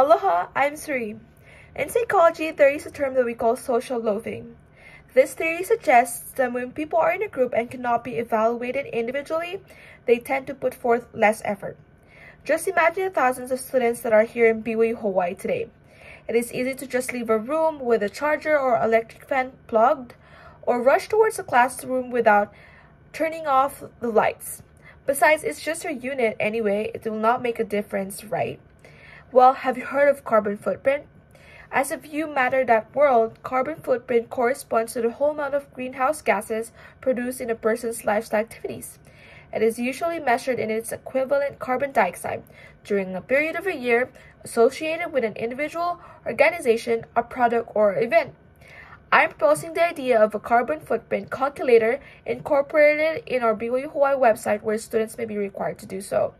Aloha, I'm Sri. In psychology, there is a term that we call social loafing. This theory suggests that when people are in a group and cannot be evaluated individually, they tend to put forth less effort. Just imagine the thousands of students that are here in BYU, Hawaii today. It is easy to just leave a room with a charger or electric fan plugged, or rush towards a classroom without turning off the lights. Besides, it's just a unit anyway, it will not make a difference, right? Well, have you heard of carbon footprint? As a youmatter.world, carbon footprint corresponds to the whole amount of greenhouse gases produced in a person's lifestyle activities. It is usually measured in its equivalent carbon dioxide during a period of a year associated with an individual, organization, a product, or event. I'm proposing the idea of a carbon footprint calculator incorporated in our BYU Hawaii website where students may be required to do so.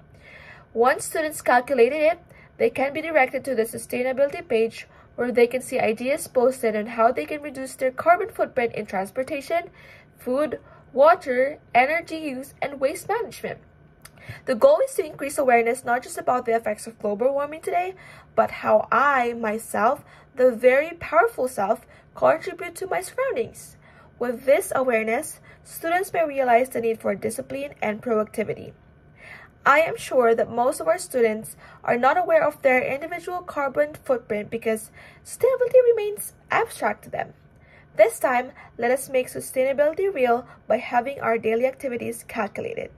Once students calculated it, they can be directed to the sustainability page where they can see ideas posted on how they can reduce their carbon footprint in transportation, food, water, energy use, and waste management. The goal is to increase awareness not just about the effects of global warming today, but how I, myself, the very powerful self, contribute to my surroundings. With this awareness, students may realize the need for discipline and proactivity. I am sure that most of our students are not aware of their individual carbon footprint because sustainability remains abstract to them. This time, let us make sustainability real by having our daily activities calculated.